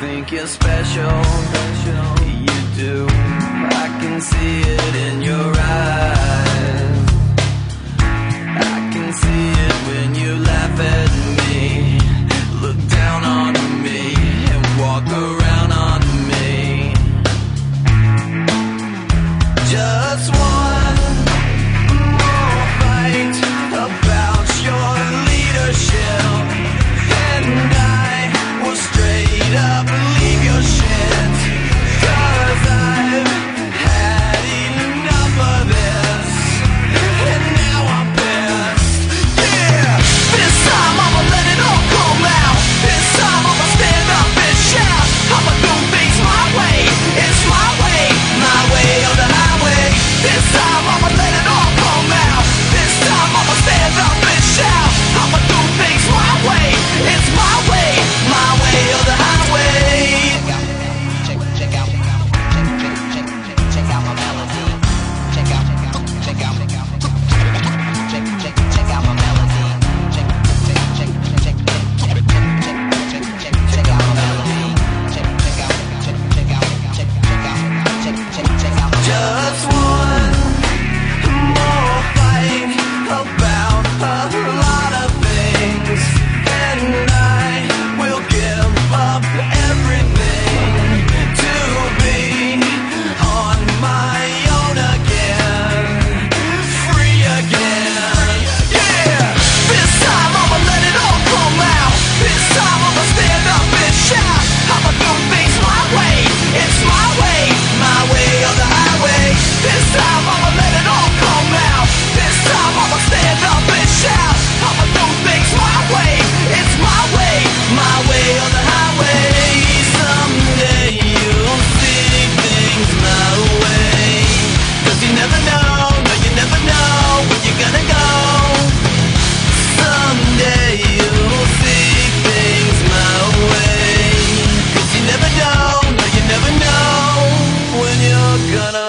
think you're special. You do.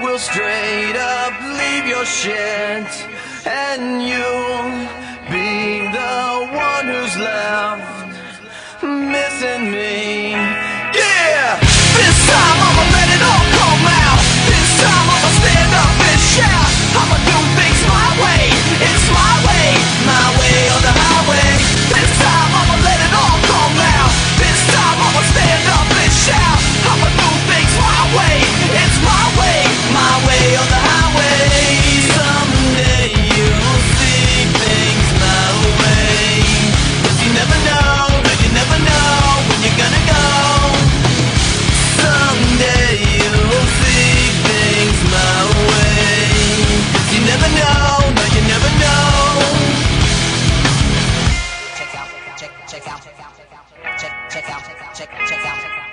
will straight up leave your shit and you'll be the one who's left missing me. out, check out, check out, check out, check out, check out, check out.